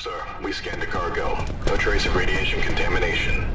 Sir, we scanned the cargo. No trace of radiation contamination.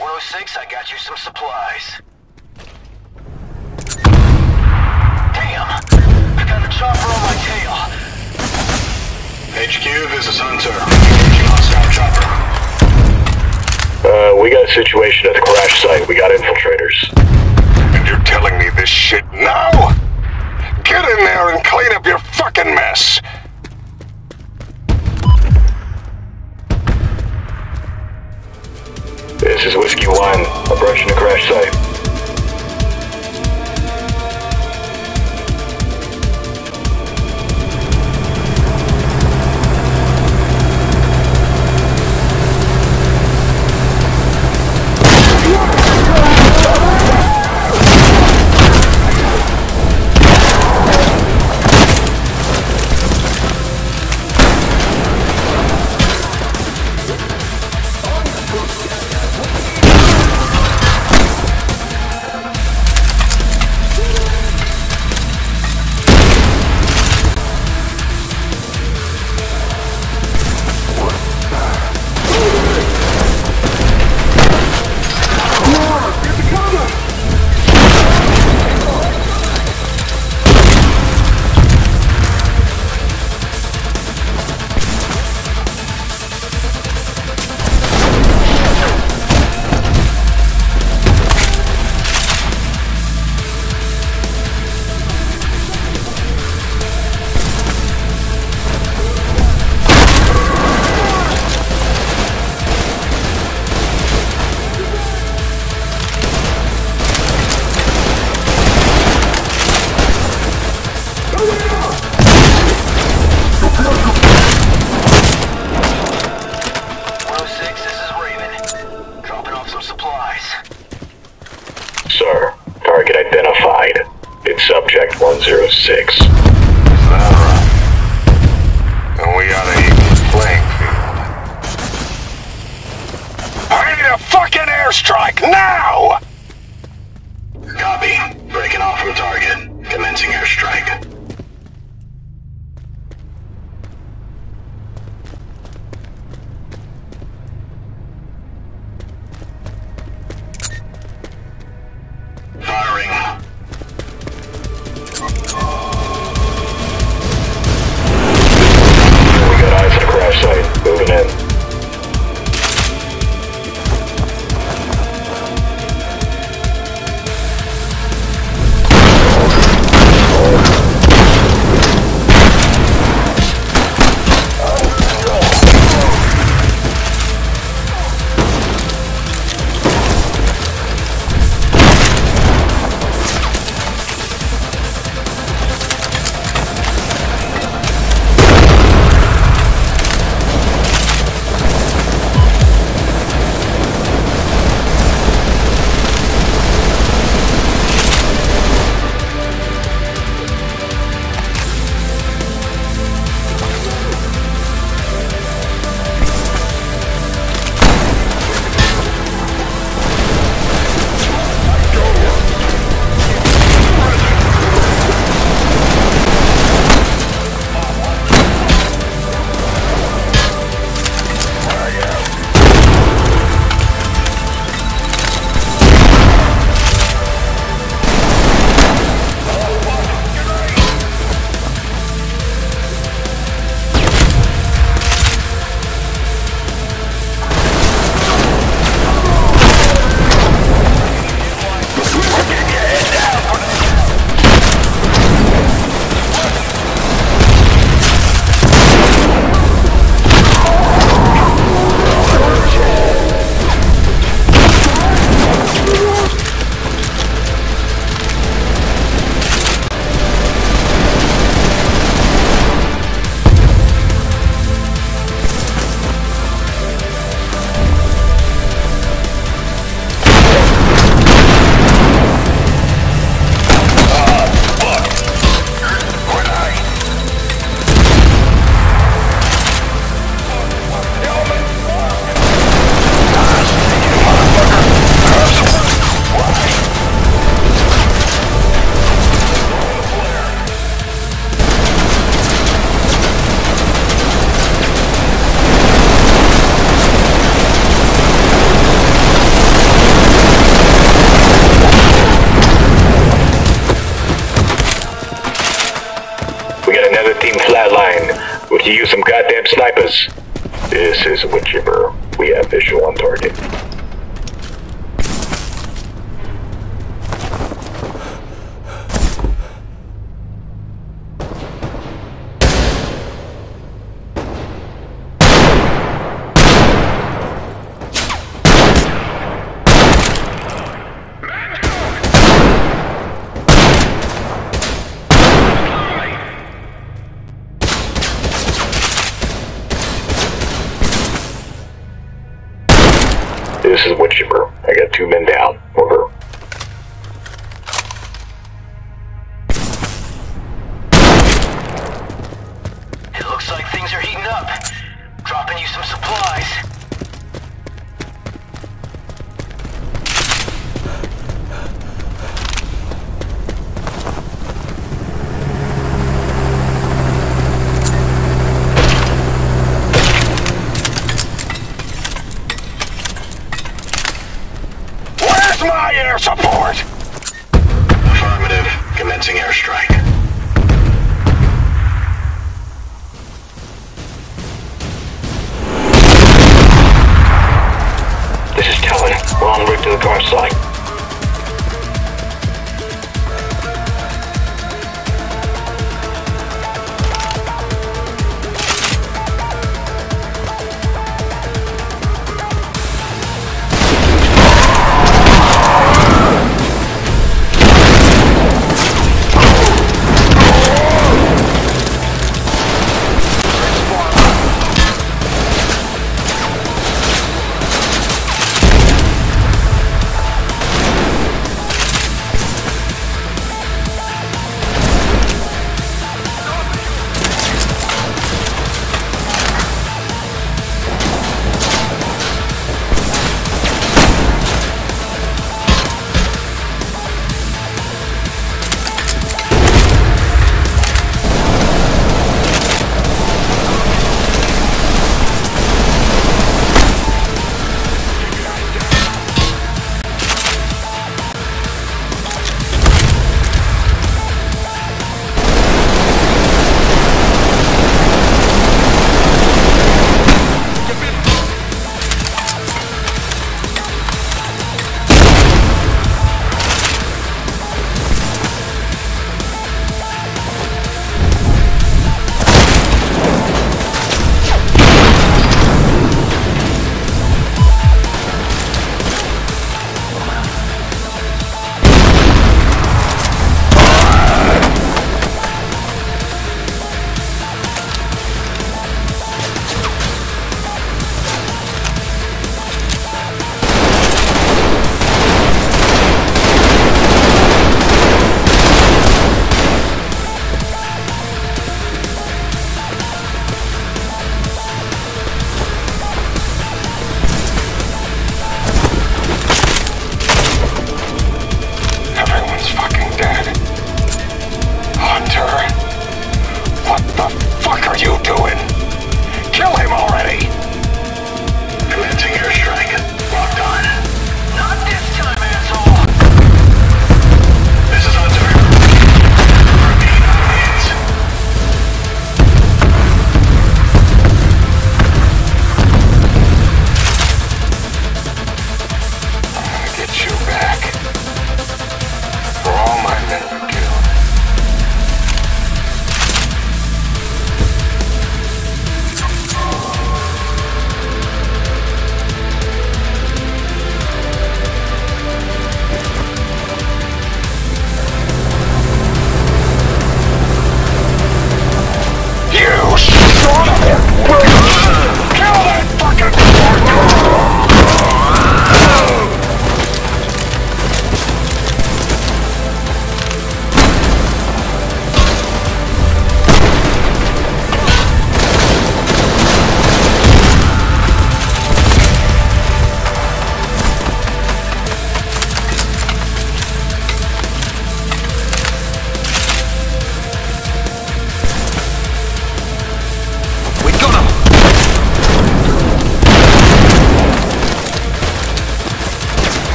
106, I got you some supplies. Damn! I got a chopper on my tail. HQ, this is Hunter. Engaging hostile chopper. Uh, we got a situation at the crash site. We got infiltrators. And you're telling me this shit now? Get in there and clean up your fucking mess! This is Whiskey 1, approaching the crash site. 106. Alright. And we even playing field. I need a fucking airstrike now! Copy. Breaking off from target. Commencing airstrike. another team flatline. Would you use some goddamn snipers? This is Witcher. We have visual on target. Two men down. Over. En route to the car site.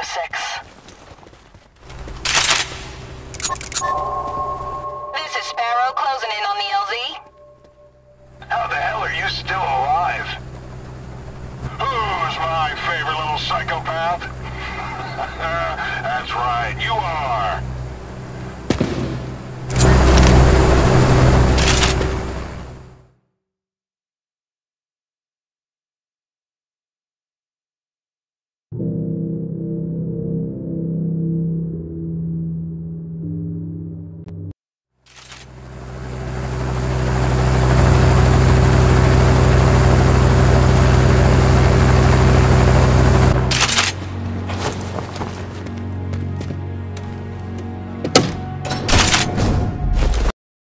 This is Sparrow closing in on the LZ. How the hell are you still alive? Who's my favorite little psychopath? That's right, you are.